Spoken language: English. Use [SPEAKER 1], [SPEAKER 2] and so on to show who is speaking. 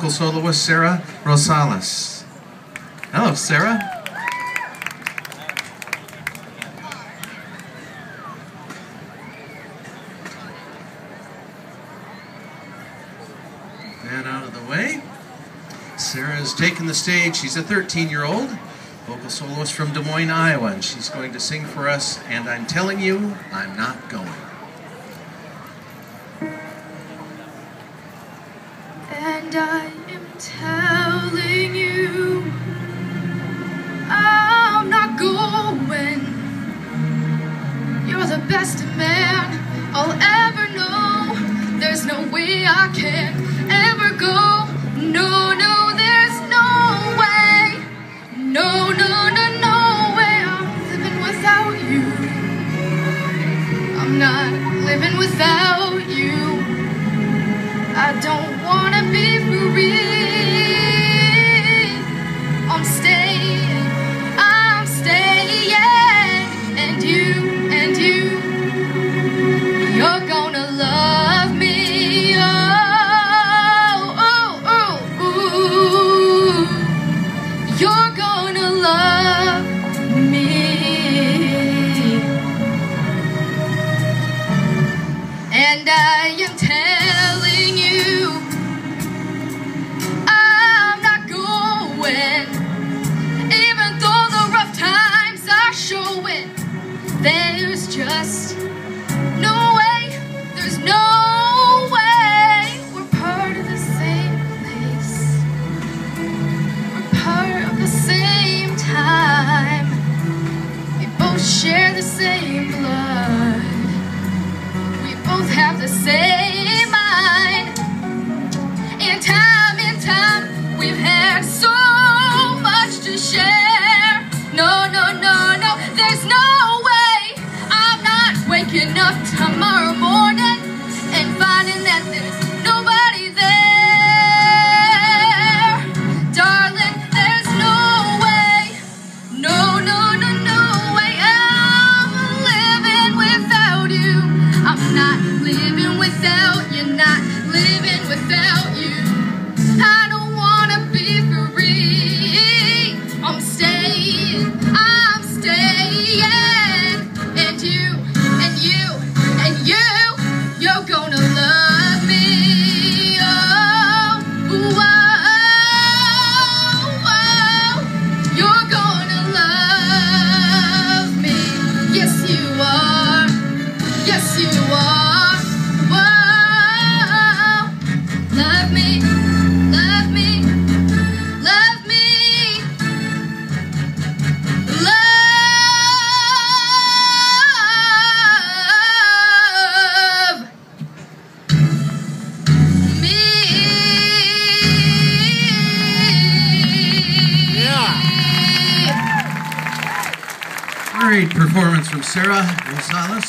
[SPEAKER 1] vocal soloist Sarah Rosales. Hello, Sarah. And out of the way. Sarah's taking the stage. She's a 13-year-old vocal soloist from Des Moines, Iowa, and she's going to sing for us, and I'm telling you, I'm not going.
[SPEAKER 2] And I am telling you, I'm not going. You're the best man I'll ever know. There's no way I can ever go. I don't wanna be free. I'm staying, I'm staying, and you, and you, you're gonna love me. Oh, oh, oh, ooh. you're gonna love me. And I the same mind. In time, in time, we've had so much to share. No, no, no, no, there's no way I'm not waking up tomorrow morning you. Not living
[SPEAKER 1] Great performance from Sarah Rosales.